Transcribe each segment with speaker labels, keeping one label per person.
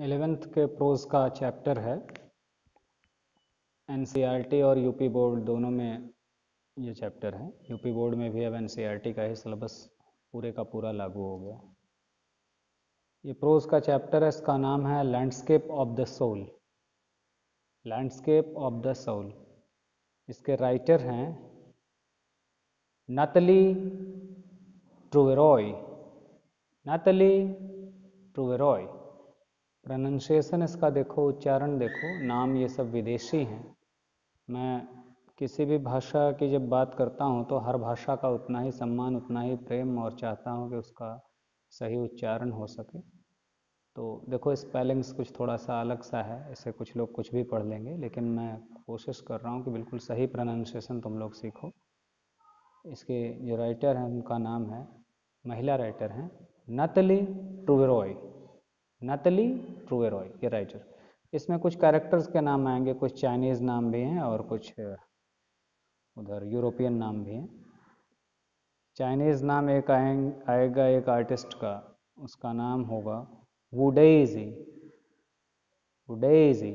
Speaker 1: Eleventh के pros का chapter है। एन और यूपी बोर्ड दोनों में ये चैप्टर है। यूपी बोर्ड में भी अब एन का ही सिलेबस पूरे का पूरा लागू हो गया। ये प्रोज का चैप्टर है, इसका नाम है landscape of the soul landscape of the soul इसके राइटर हैं नतली ट्रूवेरॉय नतली ट्रूवेरॉय प्रोनाउंसिएशन इसका देखो, उच्चारण देखो, नाम ये सब विदेशी हैं। मैं किसी भी भाषा की जब बात करता हूँ तो हर भाषा का उतना ही सम्मान, उतना ही प्रेम और चाहता हूँ कि उसका सही उच्चारण हो सके। तो देखो स्पेलिंग्स कुछ थोड़ा सा अलग सा है, इसे कुछ लोग कुछ भी पढ़ लेंगे, लेकिन मैं कोशिश कर रहा हूँ कि बिल्कुल सही प्रोनाउंसिएशन तुम लोग सीखो। इसके जो राइटर हैं, उनका नाम है, महिला राइटर हैं, नतली ट्रूवेरॉय। नतली ट्रूवेरॉय, ये राइटर। इसमें कुछ कैरेक्टर्स के नाम आएँगे, कुछ चाइनीज़ नाम भी हैं और कुछ उधर यूरोपियन नाम भी हैं। चाइनीज़ नाम एक आएगा एक आर्टिस्ट का, उसका नाम होगा वुडेजी वुडेजी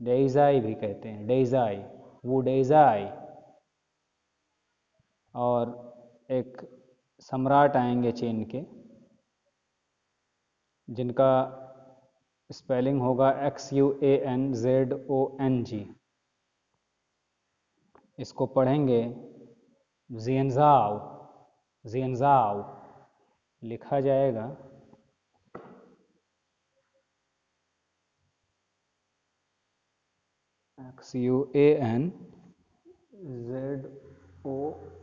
Speaker 1: डेजाई भी कहते हैं डेजाई वुडेजाई और एक सम्राट आएँगे चीन के। जिनका स्पेलिंग होगा X U A N Z O N G इसको पढ़ेंगे जियनजाओ जियनजाओ, लिखा जाएगा। X U A N Z O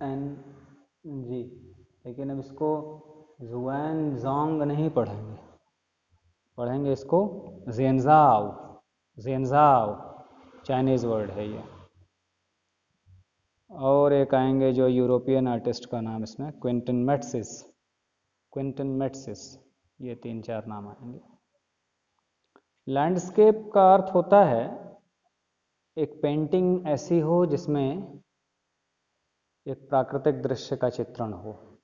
Speaker 1: N G लेकिन अब इसको जुआन जोंग नहीं पढ़ेंगे। पढ़ेंगे इसको। जेनजाओ जेनजाओ चाइनीज़ वर्ड है ये। और एक आएँगे जो यूरोपियन आर्टिस्ट का नाम इसमें क्विंटन मेट्सिस क्विंटन मेट्सिस ये तीन चार नाम आएँगे। लैंडस्केप का अर्थ होता है, एक पेंटिंग ऐसी हो जिसमें एक प्राकृतिक दृश्य का चित्रण हो।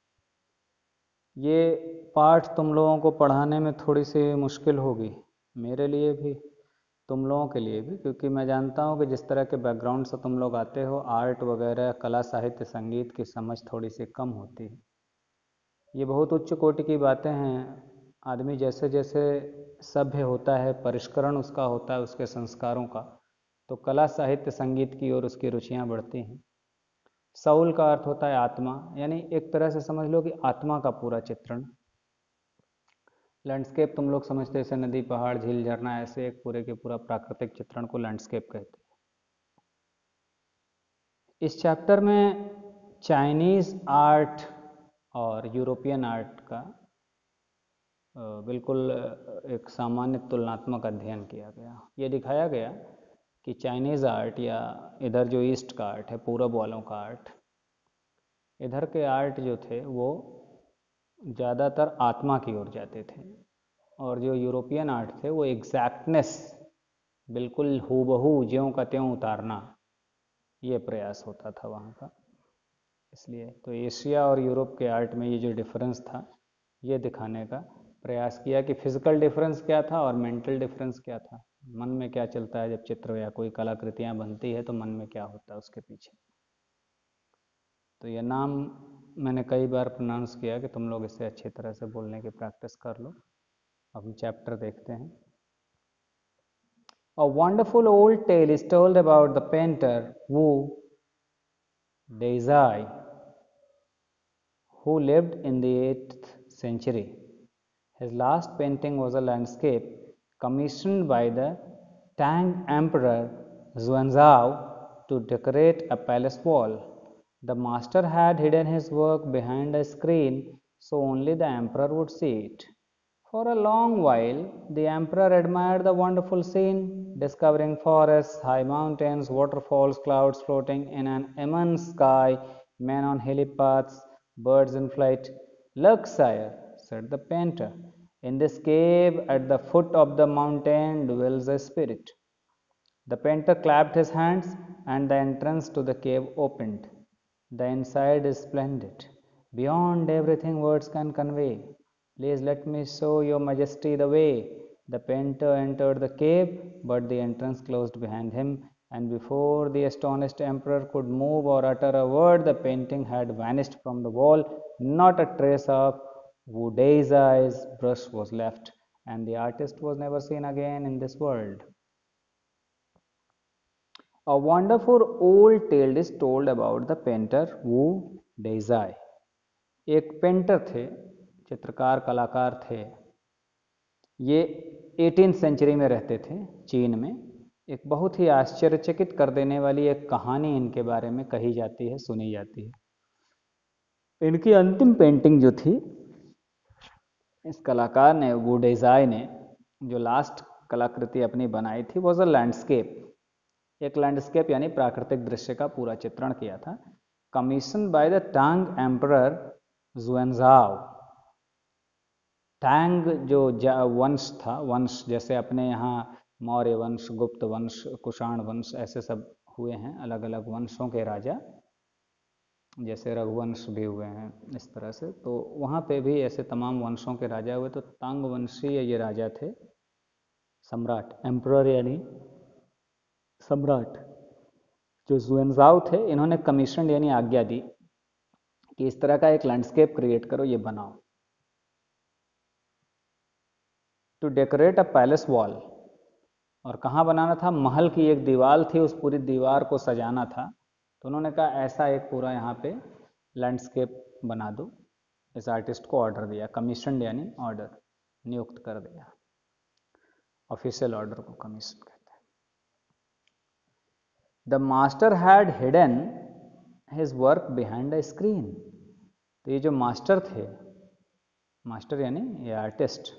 Speaker 1: ये पाठ तुम लोगों को पढ़ाने में थोड़ी सी मुश्किल होगी, मेरे लिए भी, तुम लोगों के लिए भी, क्योंकि मैं जानता हूँ कि जिस तरह के बैकग्राउंड से तुम लोग आते हो आर्ट वगैरह, कला, साहित्य, संगीत की समझ थोड़ी सी कम होती है। ये बहुत उच्च कोटि की बातें हैं, आदमी जैसे जैसे सभ्य होता है, परिष्करण उसका होता है, उसके संस्कारों का तो कला, साहित्य, संगीत की ओर उसकी रुचियाँ बढ़ती हैं। सौल का अर्थ होता है आत्मा, यानी एक तरह से समझ लो कि आत्मा का पूरा चित्रण। लैंडस्केप तुम लोग समझते जैसे नदी, पहाड़, झील, झरना, ऐसे एक पूरे के पूरा प्राकृतिक चित्रण को लैंडस्केप कहते हैं। इस चैप्टर में चाइनीज़ आर्ट और यूरोपियन आर्ट का बिल्कुल एक सामान्य तुलनात्मक अध्ययन किया गया। ये दिखाया गया कि चाइनीज़ आर्ट या इधर जो ईस्ट का आर्ट है, पूरब वालों का आर्ट इधर के आर्ट जो थे, वो ज़्यादातर आत्मा की ओर जाते थे। और जो यूरोपियन आर्ट थे, वो एग्जैक्टनेस बिल्कुल हूबहू, ज्यों का त्यों उतारना, ये प्रयास होता था वहाँ का। इसलिए तो एशिया और यूरोप के आर्ट में ये जो डिफरेंस था, ये दिखाने का प्रयास किया कि फ़िज़िकल डिफरेंस क्या था और मेंटल डिफरेंस क्या था। मन में क्या चलता है जब चित्र या कोई कलाकृतियाँ बनती है तो मन में क्या होता है उसके पीछे? तो यह नाम मैंने कई बार प्रोनाउंस किया कि तुम लोग इसे अच्छी तरह से बोलने की प्रैक्टिस कर लो। अब हम चैप्टर देखते हैं। A wonderful old tale is told about the painter Wu Daozi who lived in the eight century his last painting was a landscape commissioned by the Tang Emperor Xuanzao to decorate a palace wall. The master had hidden his work behind a screen so only the emperor would see it. For a long while, the emperor admired the wonderful scene, discovering forests, high mountains, waterfalls, clouds floating in an immense sky, men on hilly paths, birds in flight. Look, sire, said the painter, in this cave at the foot of the mountain dwells a spirit. The painter clapped his hands, and the entrance to the cave opened. The inside is splendid, beyond everything words can convey. Please let me show your majesty the way. The painter entered the cave, but the entrance closed behind him, and before the astonished emperor could move or utter a word, the painting had vanished from the wall. Not a trace of Wu Dei's brush was left, and the artist was never seen again in this world. A wonderful old tale is told about the painter Wu Deizai. एक painter थे चित्रकार कलाकार थे ये eighteen century में रहते थे चीन में एक बहुत ही आश्चर्यचकित कर देने वाली एक कहानी इनके बारे में कही जाती है सुनी जाती है इनकी अंतिम पेंटिंग जो थी इस कलाकार ने वो डेजाई ने, जो लास्ट कलाकृति अपनी बनाई थी वॉज़ अ लैंडस्केप एक लैंडस्केप यानी प्राकृतिक दृश्य का पूरा चित्रण किया था commission by the Tang emperor Xuanzong Tang जो वंश था, वंश जैसे अपने यहाँ मौर्य वंश, गुप्त वंश, कुषाण वंश ऐसे सब हुए हैं अलग अलग वंशों के राजा। जैसे रघुवंश भी हुए हैं इस तरह से तो वहाँ पे भी ऐसे तमाम वंशों के राजा हुए तो तांग वंशीय ये राजा थे, सम्राट, एम्प्रर यानी सम्राट, जो जुएनजाओ थे, इन्होंने कमीशन यानी आज्ञा दी कि इस तरह का एक लैंडस्केप क्रिएट करो, ये बनाओ। To decorate a palace wall और कहाँ बनाना था? महल की एक दीवार थी, उस पूरी दीवार को सजाना था। तो उन्होंने कहा, ऐसा एक पूरा यहाँ पे लैंडस्केप बना दो। इस आर्टिस्ट को ऑर्डर दिया कमीशन यानी ऑर्डर नियुक्त कर दिया। ऑफिशियल ऑर्डर को कमीशन कहते हैं। The master had hidden his work behind the screen तो ये जो मास्टर थे मास्टर यानी ये आर्टिस्ट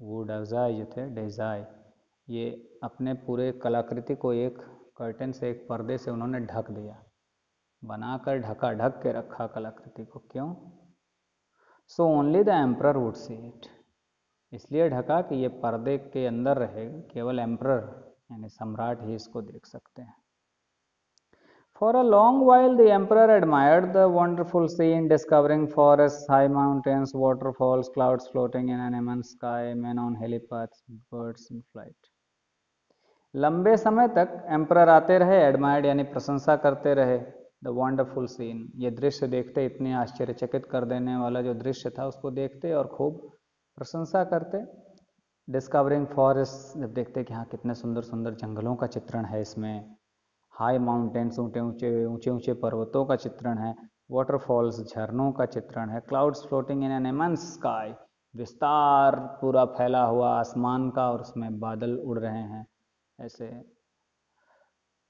Speaker 1: वो डजाई जो थे डेजाई ये अपने पूरे कलाकृति को एक कर्टन से एक पर्दे से उन्होंने ढक दिया। बनाकर ढका, ढक के रखा कलाकृति को। क्यों? So only the emperor would see it इसलिए ढका कि ये पर्दे के अंदर रहेगा केवल एम्प्रर यानी सम्राट ही इसको देख सकते हैं। For a long while the emperor admired the wonderful scene discovering forest high mountains waterfalls clouds floating in an sky man on hill path birds in flight लंबे समय तक एम्प्रर आते रहे, एडमायर्ड यानी प्रशंसा करते रहे। द वंडरफुल सीन, ये दृश्य देखते इतने आश्चर्यचकित कर देने वाला जो दृश्य था, उसको देखते और खूब प्रशंसा करते। डिस्कवरिंग फॉरेस्ट, जब देखते कि हाँ कितने सुंदर सुंदर जंगलों का चित्रण है इसमें। हाई माउंटेन्स, ऊँचे ऊँचे ऊँचे ऊँचे पर्वतों का चित्रण है। वाटरफॉल्स, झरनों का चित्रण है। Clouds floating in an immense sky. विस्तार पूरा फैला हुआ आसमान का और उसमें बादल उड़ रहे हैं। ऐसे।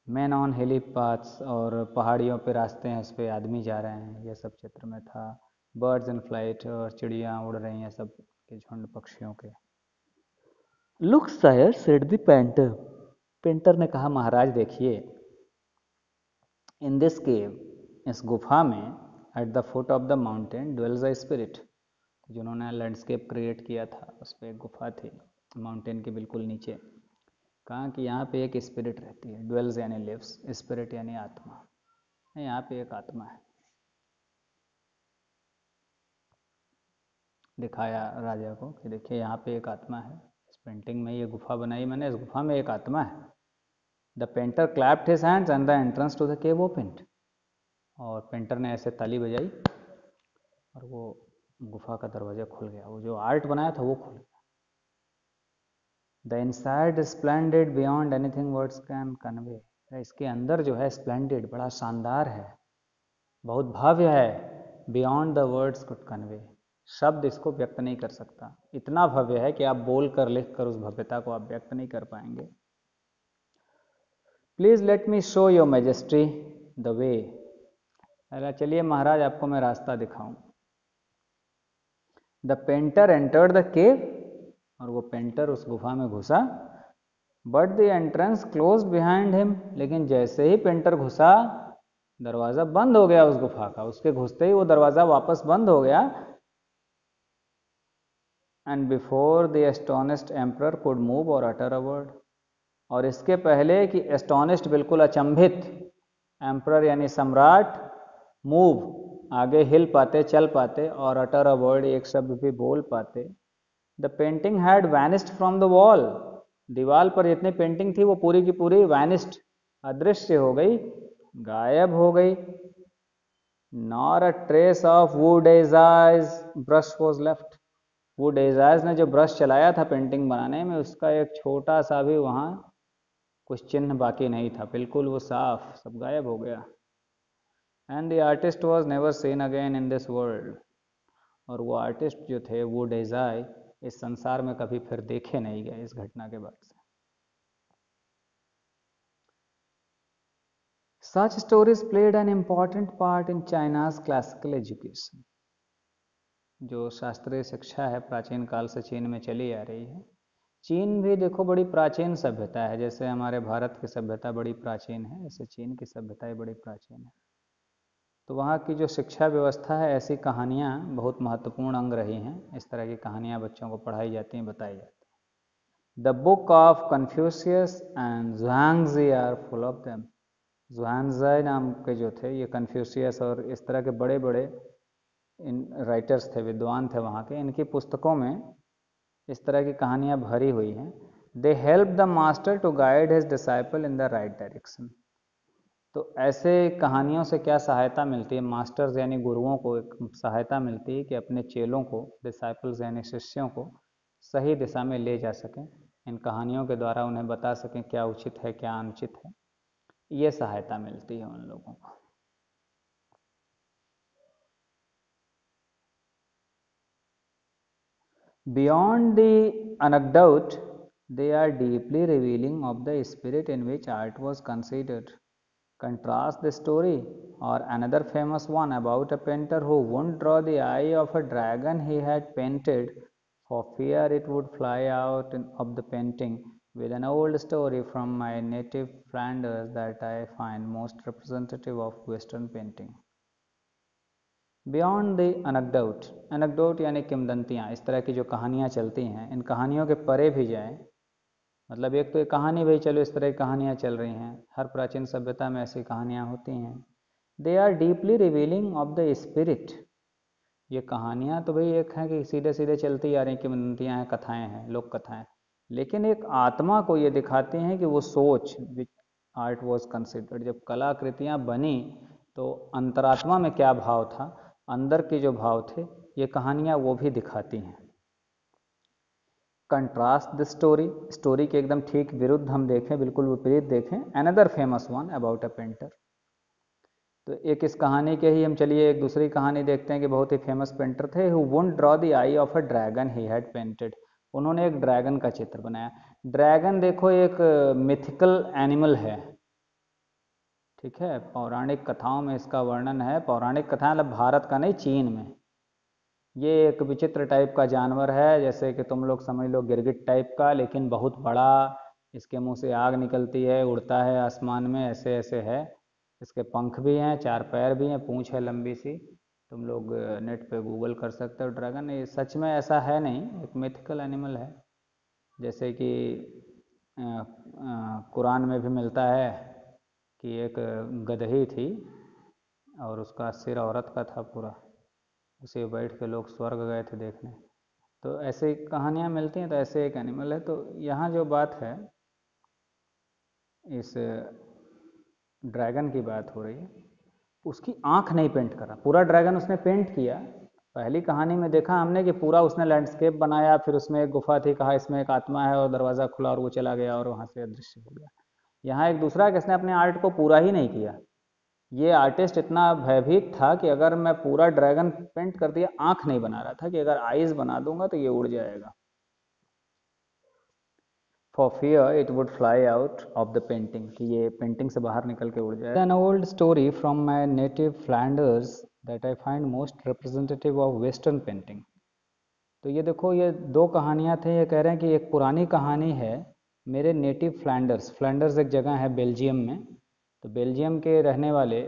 Speaker 1: मैन ऑन हिली पाथ्स और पहाड़ियों पे रास्ते हैं उस पर आदमी जा रहे हैं, यह सब चित्र में था। बर्ड्स इन फ़्लाइट और चिड़िया उड़ रही हैं सब के झुंड पक्षियों के। Look sire said the painter. Painter ने कहा, महाराज, देखिए, इन दिस केव, इस गुफा में, at the foot of the mountain, dwells a spirit, जिन्होंने लैंडस्केप क्रिएट किया था, उस पर एक गुफा थी, माउंटेन के बिल्कुल नीचे। कहा कि यहाँ पे एक स्पिरिट रहती है ड्वेल्स यानी लिव्स स्पिरिट यानी आत्मा। यहाँ पे एक आत्मा है। दिखाया राजा को कि देखिए, यहाँ पे एक आत्मा है। इस पेंटिंग में ये गुफा बनाई मैंने, इस गुफा में एक आत्मा है। The painter clapped his hands and the entrance to the cave opened और पेंटर ने ऐसे ताली बजाई और वो गुफा का दरवाज़ा खुल गया। वो जो आर्ट बनाया था, वो खुल गया। The inside splendid beyond anything words can convey इसके अंदर जो है स्प्लेंडेड बड़ा शानदार है बहुत भव्य है beyond the words could convey शब्द इसको व्यक्त नहीं कर सकता इतना भव्य है कि आप बोल कर लिख कर उस भव्यता को आप व्यक्त नहीं कर पाएँगे please let me show your majesty the way अरे चलिए महाराज आपको मैं रास्ता दिखाऊँ the painter entered the cave और वो पेंटर उस गुफा में घुसा। But the entrance close behind him लेकिन जैसे ही पेंटर घुसा, दरवाज़ा बंद हो गया उस गुफा का। उसके घुसते ही वो दरवाज़ा वापस बंद हो गया। And before the astonished emperor could move or utter a word और इसके पहले कि एस्टोनिस्ट बिल्कुल अचंभित एम्प्रर यानी सम्राट मूव आगे हिल पाते, चल पाते और अटर अ वर्ड एक शब्द भी बोल पाते। The painting had vanished from the wall दीवार पर जितनी पेंटिंग थी, वो पूरी की पूरी वैनिस्ड अदृश्य हो गई, गायब हो गई. Nor a trace of Wu Daozi's brush was left Wu Daozi ने जो ब्रश चलाया था पेंटिंग बनाने में, उसका एक छोटा सा भी वहाँ कुछ चिन्ह बाकी नहीं था. बिल्कुल वो साफ़, सब गायब हो गया. And the artist was never seen again in this world और वो आर्टिस्ट जो थे वो डेजाई इस संसार में कभी फिर देखे नहीं गए इस घटना के बाद से Such stories played an important part in China's classical education. जो शास्त्रीय शिक्षा है, प्राचीन काल से चीन में चली आ रही है चीन भी देखो बड़ी प्राचीन सभ्यता है, जैसे हमारे भारत की सभ्यता बड़ी प्राचीन है, ऐसे चीन की सभ्यता बड़ी प्राचीन है तो वहाँ की जो शिक्षा व्यवस्था है, ऐसी कहानियाँ बहुत महत्वपूर्ण अंग रही हैं। इस तरह की कहानियाँ बच्चों को पढ़ाई जाती हैं, बताई जाती हैं। The book of Confucius and Zhuangzi are full of them Zhuangzi नाम के जो थे, ये कन्फ्यूशियस और इस तरह के बड़े बड़े इन राइटर्स थे, विद्वान थे वहाँ के। इनकी पुस्तकों में इस तरह की कहानियाँ भरी हुई हैं। They help the master to guide his disciple in the right direction तो ऐसे कहानियों से क्या सहायता मिलती है? मास्टर्स यानी गुरुओं को एक सहायता मिलती है कि अपने चेलों को डिसाइपल्स यानी शिष्यों को सही दिशा में ले जा सकें। इन कहानियों के द्वारा उन्हें बता सकें क्या उचित है क्या अनुचित है। ये सहायता मिलती है उन लोगों को। Beyond the anecdote, they are deeply revealing of the spirit in which art was considered. Contrast the story or another famous one about a painter who wouldn't draw the eye of a dragon he had painted for fear it would fly out of the painting with an old story from my native Flanders that I find most representative of Western painting. Beyond the anecdote anecdote यानी किमदंतियाँ इस तरह की जो कहानियाँ चलती हैं इन कहानियों के परे भी जाएं मतलब एक तो एक कहानी भाई, चलो इस तरह की कहानियाँ चल रही हैं। हर प्राचीन सभ्यता में ऐसी कहानियाँ होती हैं। They are deeply revealing of the spirit ये कहानियाँ तो भाई एक हैं कि सीधे सीधे चलती आ रही किमदंतियाँ हैं, कथाएँ हैं, लोक कथाएँ। लेकिन एक आत्मा को ये दिखाते हैं कि वो सोच विच आर्ट वॉज़ कंसिडर्ड जब कलाकृतियाँ बनी तो अंतरात्मा में क्या भाव था? अंदर के जो भाव थे, ये कहानियाँ वो भी दिखाती हैं। Contrast the story. स्टोरी के एकदम ठीक विरुद्ध हम देखें, बिल्कुल विपरीत देखें। Another famous one about a painter तो एक इस कहानी के ही हम चलिए, एक दूसरी कहानी देखते हैं कि बहुत ही फ़ेमस पेंटर थे who won't draw the eye of a dragon he had painted उन्होंने एक ड्रैगन का चित्र बनाया। ड्रैगन देखो एक मिथिकल एनिमल है। ठीक है? पौराणिक कथाओं में इसका वर्णन है। पौराणिक कथा मतलब भारत का नहीं, चीन में। ये एक विचित्र टाइप का जानवर है, जैसे कि तुम लोग समझ लो गिरगिट टाइप का, लेकिन बहुत बड़ा, इसके मुँह से आग निकलती है, उड़ता है आसमान में, ऐसे ऐसे है। इसके पंख भी हैं, चार पैर भी हैं, पूँछ है लंबी सी। तुम लोग नेट पे गूगल कर सकते हो ड्रैगन। ये सच में ऐसा है नहीं, एक मिथिकल एनिमल है। जैसे कि कुरान में भी मिलता है कि एक गदही थी और उसका सिर औरत का था पूरा। उसे बैठ के लोग स्वर्ग गए थे देखने। तो ऐसे कहानियाँ मिलती हैं तो ऐसे एक एनिमल है। तो यहाँ जो बात है, इस ड्रैगन की बात हो रही है, उसकी आँख नहीं पेंट करा। पूरा ड्रैगन उसने पेंट किया। पहली कहानी में देखा हमने कि पूरा उसने लैंडस्केप बनाया, फिर उसमें एक गुफा थी, कहा इसमें एक आत्मा है और दरवाज़ा खुला और वो चला गया और वहाँ से अदृश्य हो गया। यहाँ एक दूसरा किसने अपने आर्ट को पूरा ही नहीं किया? ये आर्टिस्ट इतना भयभीत था कि अगर मैं पूरा ड्रैगन पेंट कर दिया, आँख नहीं बना रहा था कि अगर आईज बना दूँगा तो ये उड़ जाएगा। For fear it would fly out of the painting कि ये पेंटिंग से बाहर निकल के उड़ जाए। An old story from my native Flanders that I find most representative of Western painting तो ये देखो, ये दो कहानियाँ थे, ये कह रहे हैं कि एक पुरानी कहानी है मेरे नेटिव फ्लैंडर्स फ्लैंडर्स एक जगह है बेल्जियम में। तो बेल्जियम के रहने वाले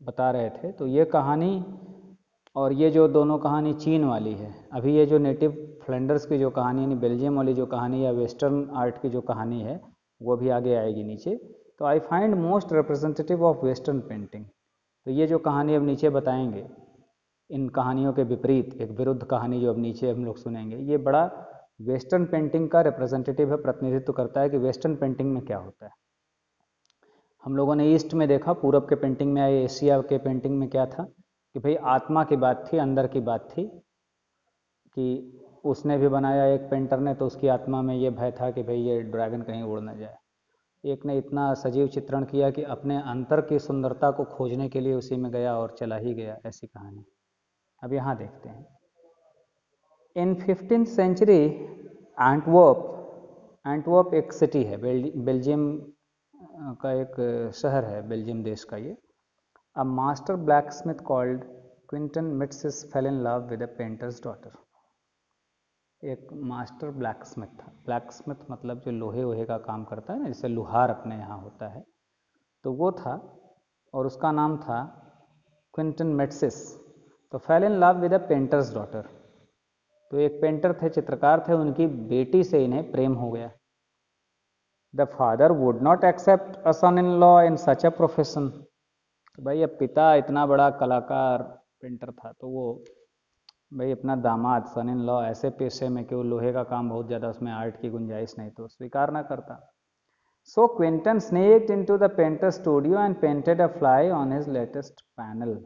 Speaker 1: बता रहे थे तो ये कहानी और ये जो दोनों कहानी चीन वाली है, अभी ये जो नेटिव फ्लेंडर्स की जो कहानी, यानी बेल्जियम वाली जो कहानी या वेस्टर्न आर्ट की जो कहानी है, वो भी आगे आएगी नीचे। तो I find most representative of Western painting तो ये जो कहानी अब नीचे बताएँगे, इन कहानियों के विपरीत, एक विरुद्ध कहानी जो अब नीचे हम लोग सुनेंगे, ये बड़ा वेस्टर्न पेंटिंग का रिप्रेजेंटेटिव है, प्रतिनिधित्व करता है कि वेस्टर्न पेंटिंग में क्या होता है। हम लोगों ने ईस्ट में देखा, पूरब के पेंटिंग में आए, एशिया के पेंटिंग में क्या था कि भाई आत्मा की बात थी, अंदर की बात थी कि उसने भी बनाया एक पेंटर ने तो उसकी आत्मा में ये भय था कि भाई ये ड्रैगन कहीं उड़ ना जाए। एक ने इतना सजीव चित्रण किया कि अपने अंतर की सुंदरता को खोजने के लिए उसी में गया और चला ही गया, ऐसी कहानी। अब यहाँ देखते हैं। In fifteen century Antwerp Antwerp एक सिटी है बेल्जियम का एक शहर है बेल्जियम देश का ये। A, master blacksmith called Quentin Metsys fell in love with a painter's daughter एक मास्टर ब्लैक स्मिथ था। ब्लैक स्मिथ मतलब जो लोहे वोहे का काम करता है ना, जैसे लुहार अपने यहाँ होता है। तो वो था और उसका नाम था क्विंटन मेट्सिस। तो fell in love with a painter's daughter तो एक पेंटर थे, चित्रकार थे, उनकी बेटी से इन्हें प्रेम हो गया। The father would not accept a son in law in such a profession भाई, अब पिता इतना बड़ा कलाकार पेंटर था तो वो, भाई, अपना दामाद सन इन लॉ ऐसे पेशे में कि वो लोहे का काम बहुत ज़्यादा उसमें आर्ट की गुंजाइश नहीं तो स्वीकार ना करता so Quentin sneaked into the painter studio and painted a fly on his latest panel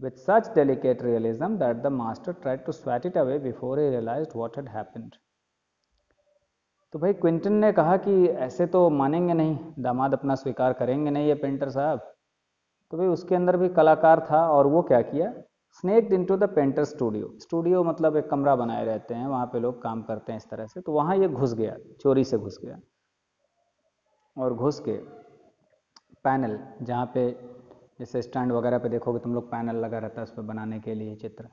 Speaker 1: with such delicate realism that the master tried to swat it away before he realized what had happened. तो भाई Quinton ने कहा कि ऐसे तो मानेंगे नहीं, दामाद अपना स्वीकार करेंगे नहीं ये पेंटर साहब। तो भाई उसके अंदर भी कलाकार था और वो क्या किया? Sneaked into the painter studio studio मतलब एक कमरा बनाए रहते हैं, वहाँ पे लोग काम करते हैं इस तरह से। तो वहाँ ये घुस गया, चोरी से घुस गया। और घुस के पैनल, जहाँ पे जैसे स्टैंड वगैरह पे देखोगे तुम लोग पैनल लगा रहता है उस पर बनाने के लिए चित्र,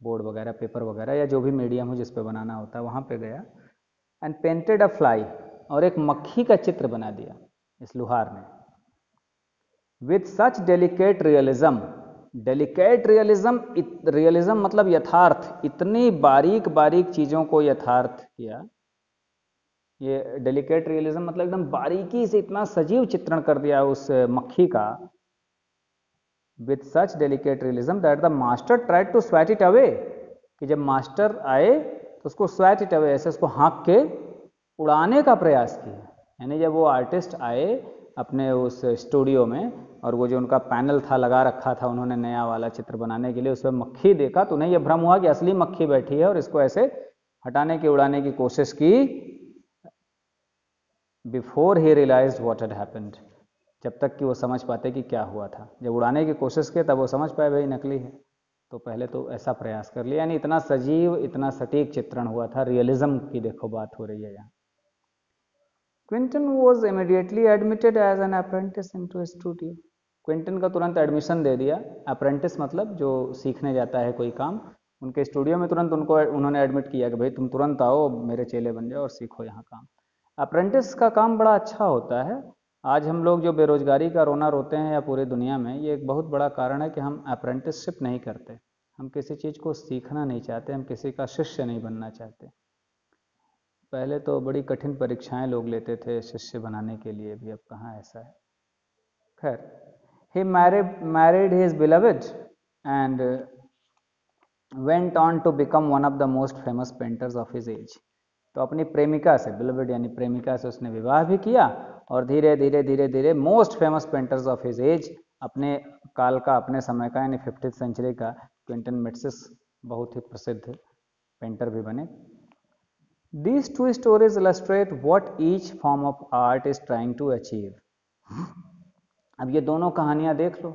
Speaker 1: बोर्ड वगैरह, पेपर वगैरह, या जो भी मीडियम हो जिस पे बनाना होता है, वहाँ पे गया। एंड पेंटेड अ फ्लाई और एक मक्खी का चित्र बना दिया इस लुहार ने। With such delicate realism delicate realism realism मतलब यथार्थ, इतनी बारीक बारीक चीज़ों को यथार्थ किया। ये डेलिकेट रियलिज्म मतलब एकदम बारीकी से इतना सजीव चित्रण कर दिया उस मक्खी का। With such delicate realism that the master tried to swat it away कि जब मास्टर आए तो उसको स्वैट इट अवे, ऐसे उसको हाँक के उड़ाने का प्रयास किया। यानी जब वो आर्टिस्ट आए अपने उस स्टूडियो में और वो जो उनका पैनल था, लगा रखा था, उन्होंने नया वाला चित्र बनाने के लिए, उसमें मक्खी देखा तो उन्हें यह भ्रम हुआ कि असली मक्खी बैठी है और इसको ऐसे हटाने की, उड़ाने की कोशिश की before he realise what had happened जब तक कि वो समझ पाते कि क्या हुआ था। जब उड़ाने की कोशिश की, तब वो समझ पाए, भाई, नकली है। तो पहले तो ऐसा प्रयास कर लिया। यानी इतना सजीव, इतना सटीक चित्रण हुआ था। रियलिज्म की देखो बात हो रही है यहाँ। Quentin was immediately admitted as an apprentice into studio Quentin का तुरंत एडमिशन दे दिया। अप्रेंटिस मतलब जो सीखने जाता है कोई काम, उनके स्टूडियो में तुरंत उनको उन्होंने एडमिट किया कि भाई तुम तुरंत आओ, मेरे चेले बन जाओ और सीखो यहाँ काम। अप्रेंटिस का काम बड़ा अच्छा होता है। आज हम लोग जो बेरोजगारी का रोना रोते हैं या पूरी दुनिया में, ये एक बहुत बड़ा कारण है कि हम अप्रेंटिसशिप नहीं करते। हम किसी चीज़ को सीखना नहीं चाहते, हम किसी का शिष्य नहीं बनना चाहते। पहले तो बड़ी कठिन परीक्षाएँ लोग लेते थे शिष्य बनाने के लिए भी, अब कहाँ ऐसा है? खैर he married married his beloved and went on to become one of the most famous painters of his age तो अपनी प्रेमिका से बिलवेड यानी प्रेमिका से उसने विवाह भी किया और धीरे धीरे धीरे धीरे most famous painters of his age अपने काल का, अपने समय का, यानी फिफ्टी सेंचुरी का क्विंटन मेट्सिस बहुत ही प्रसिद्ध पेंटर भी बने। These two stories illustrate what each form of art is trying to achieve अब ये दोनों कहानियाँ देख लो।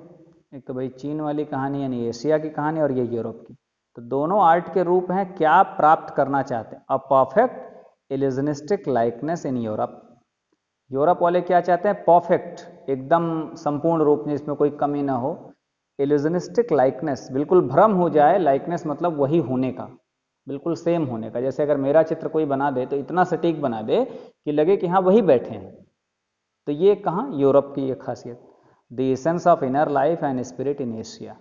Speaker 1: एक तो भाई चीन वाली कहानी, यानी एशिया की कहानी और ये यूरोप की। तो दोनों आर्ट के रूप हैं, क्या प्राप्त करना चाहते हैं? A perfect illusionistic likeness in Europe Europe वाले क्या चाहते हैं? परफेक्ट एकदम संपूर्ण रूप में इसमें कोई कमी ना हो। इल्यूजनिस्टिक लाइकनेस बिल्कुल भ्रम हो जाए लाइकनेस मतलब वही होने का। बिल्कुल सेम होने का। जैसे अगर मेरा चित्र कोई बना दे तो इतना सटीक बना दे कि लगे कि हाँ वही बैठे हैं। तो ये कहाँ? यूरोप की एक खासियत। The essence of inner life and spirit in Asia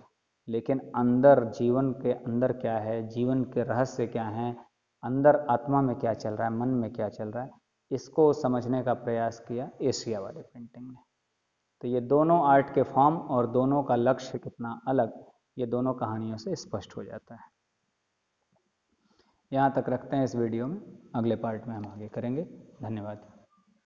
Speaker 1: लेकिन अंदर जीवन के अंदर क्या है? जीवन के रहस्य क्या हैं? अंदर आत्मा में क्या चल रहा है? मन में क्या चल रहा है? इसको समझने का प्रयास किया एशिया वाले पेंटिंग ने। तो ये दोनों आर्ट के फॉर्म और दोनों का लक्ष्य कितना अलग, ये दोनों कहानियों से स्पष्ट हो जाता है। यहाँ तक रखते हैं इस वीडियो में। अगले पार्ट में हम आगे करेंगे। धन्यवाद।